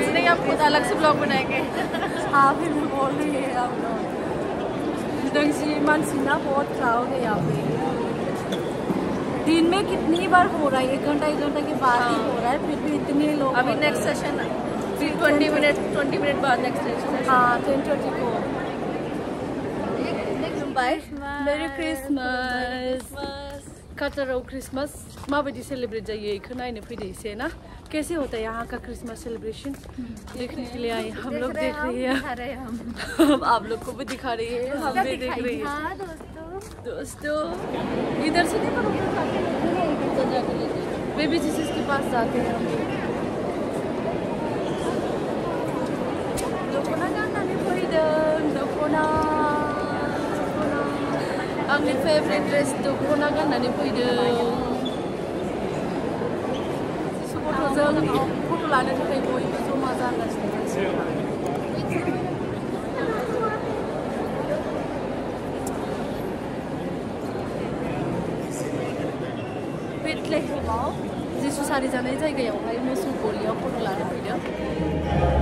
अलग से ब्लॉग बनाएँगे। हाँ फिर मैं बोल रही है आप लोग। दंगसी मानसीना बहुत क्राउड है यहाँ पे। दिन में कितनी बार हो रहा है एक घंटा एक घंटा के बाद ही हो। रहा है फिर भी इतने लोग अभी नेक्स्ट सेशन फिर ट्वेंटी मिनट ट्वेंटी मिनट बाद नेक्स्ट सेशन हाँ। टेन ट्वेंटी को बाय मेरी क्रिसमस कताराव क्रिसमस माबायदि सेलिब्रेट जायो इखो नायनो फैदो एसे ना। कैसे होता है यहाँ का क्रिसमस सेलिब्रेशन देखने के लिए आए हम लोग देख रहे हैं। हम। आप लोग को भी दिखा रही है हम भी देख रहे हैं। दोस्तों। दोस्तों इधर से नहीं हैं। बेबी जीसस के पास जाते हैं हम आंनि फेभरेट ड्रेस दख'ना गाननानै फैदों गथ'जों फट' लानो थाखाय बयबो जमा जागासिनो मानसिफोरा बेथलेहेमाव जिसु सारि जानाय जायगायावहाय मोसौ गलियाव फट' लानो फैदों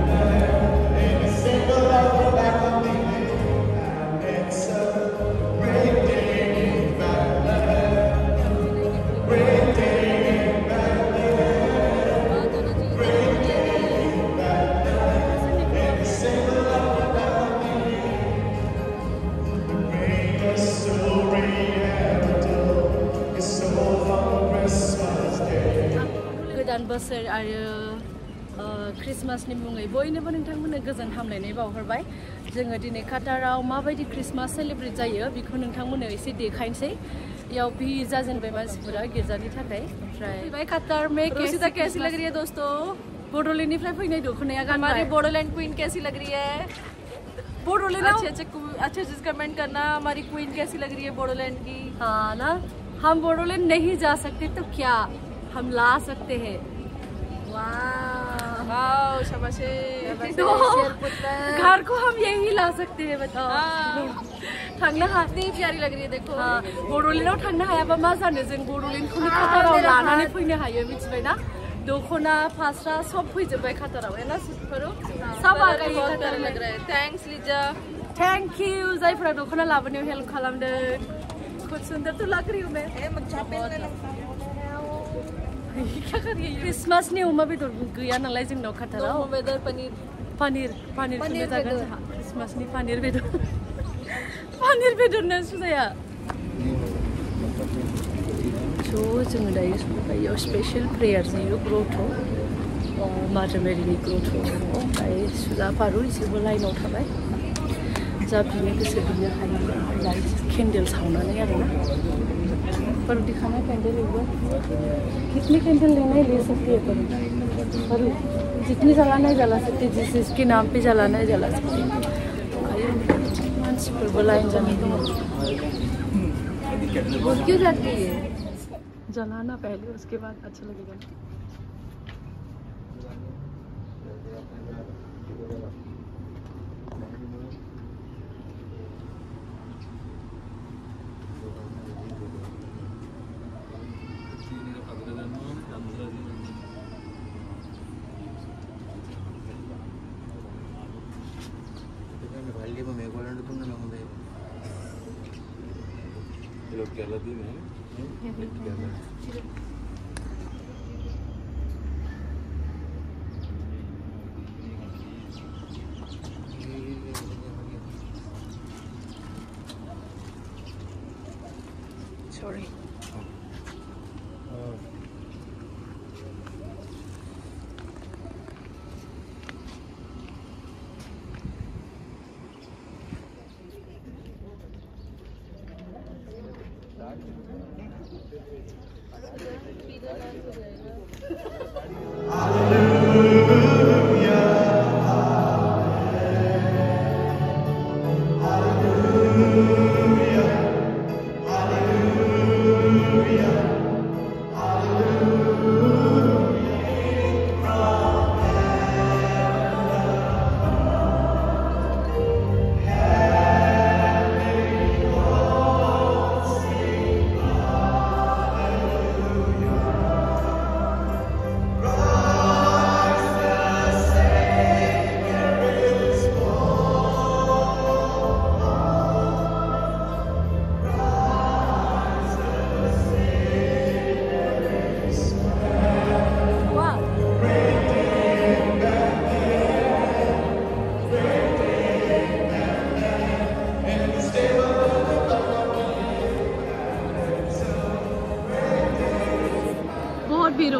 बोसोर आरो ओ, ख्रिस्टमासनि मुङै बयनोबो नोंथांमोननो गोजोन हामलायनाय बावहरबाय। जोङो दिनै काटाराव माबायदि ख्रिस्टमास सेलिब्रेट जायो बेखौ नोंथांमोननो एसे देखायनोसै। बेयाव भी जाजेनबाय मानसिफोरा गिर्जानि थाखाय। ओमफ्राय फैबाय काटार में कैसी लग रही है दोस्तों बड'लेण्डनिफ्राय फैनाय दख'नाया गानबाय। बोडोलैंड क्वीन कैसी लग रही है बड'लेण्डआव अच्छे अच्छे अच्छे अच्छे कमेंट करना हमारी क्वीन कैसी लग रही है बोडोलैंड की। हाँ ना हम बोडोलैंड नहीं जा सकते तो क्या हम ला सकते हैं? वाओ शाबाशे तो घर को हम यही ला सकते हैं बताओ। हाँ। थांनो हा प्यारी लग रही है देखो। हाँ, बड'लेण्डआव थांनो हायाबा मा जानो जों बड'लेण्डखौनो काटाराव लानानै फैनो हायो मिथिबायना दख'ना फास्रा सब फैजोब्बाय काटाराव है ना सिटफोराव सब कलर आगायो बहुत प्यारा लग रहा। है। थैंक्स लीजा थैंक यू जायफोरा दख'ना लाबोनायाव हेल्प खालामदों खुद सुंदर तो लग रही हूँ मैं। क्या करिए क्रिसमासनि अमा बेदर गैया नालाय जोंनाव काटाराव वेदर पनीर। पनिर पनिर पनिर जागोन। जोंहा क्रिसमासनि पनिर बेदर पनिर बेदरनो सुजाया स' जोङो दायो स्पेशल प्रेयार जायो ग्रथ' मादार मेरिनि ग्रथ' ओमफ्राय सुजा फारु इसोरबो लाइनाव थाबाय जा बिनो गोसो बिनो हायो केन्देल सावनानै आरोना पर दिखाना कैंडल एक बार कितनी कैंडल लेना है ले सकती है पर? पर जितनी जलाना है जला सकती है। जिस जिसके नाम पे जलाना है जला सकती है। जाने दङ क्यों जाती है? जलाना पहले उसके बाद अच्छा लगेगा लोग कह रहे है केरला Sorry. Hallelujah. Hallelujah.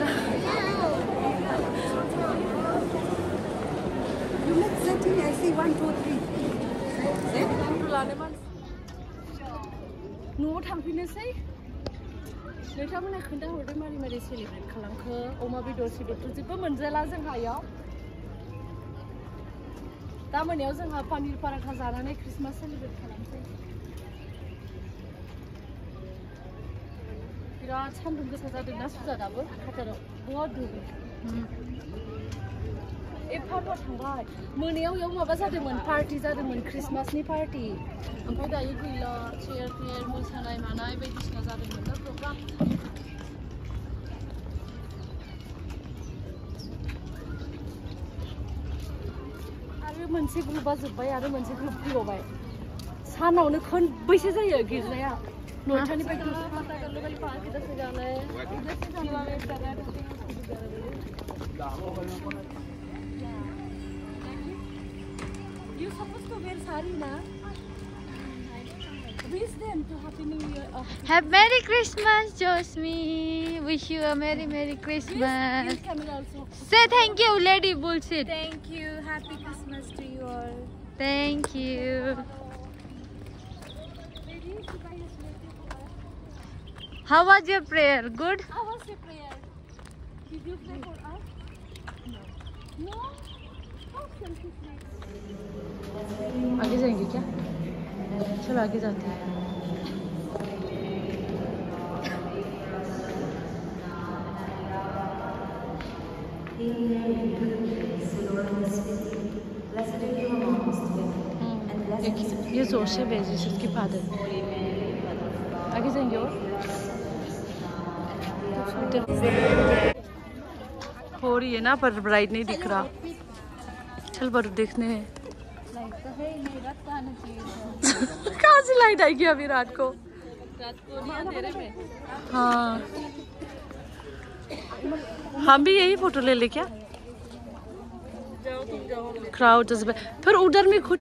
जागा You make setting, I see one, two, three. फट' लानो मानसि न'आव थांफिनोसै नोंथांमोना खोन्थाहरदो मारै मारै सेलिब्रेट खालामखो। अमा बेदर सेदरथ' जेबो मोनजाला जोंहा इयाव दा मोनायाव जोंहा पानिर पाराथा जानानै ख्रिस्टमास सेलिब्रेट खालामसै। बिराद सान्दुं गोसा जादों ना सुजा दाबो हाजाराव बहुत दुगै। एफाबा थांबाय। मोनायाव इयाव माबा जादोंमोन, पार्टि जादोंमोन ख्रिस्टमासनि पार्टि। ओमफ्राय दायो गैला, चेयार टेयार, मोसानाय मानाय बायदिसिना जादोंमोन ना प्रग्राम। मोनसे ग्रुपा जोब्बाय, आरो मोनसे ग्रुप फैबावबाय। सानावनो खनबैसे जायो गिर्जाया। नयथानिफ्राय दसथा लोगोनि पार्टि दसे जानाय दसे जानानै You supposed to wear sari na? Wish them to Happy New Year. Uh, Have Merry Christmas, Josmi. Wish you a Merry Merry Christmas. also. Say thank you, lady bullshit. Thank you happy Christmas to you all Thank you. How was your prayer? Good? How was your prayer? Did you pray for us? No. No? How selfish आगे जाएँगे क्या चलो आगे जाते हैं हम्म, ये Joseph है Jesus के फादर आगे जाएँगे और हो रही है ना पर ब्राइट नहीं दिख रहा। चल पर देखने हैं। कहाँ से लाइट आएगी अभी रात को? हाँ। हम भी यही फ़ोटो ले ले क्या? जाओ तुम जाओ। क्राउड फिर उधर में खुद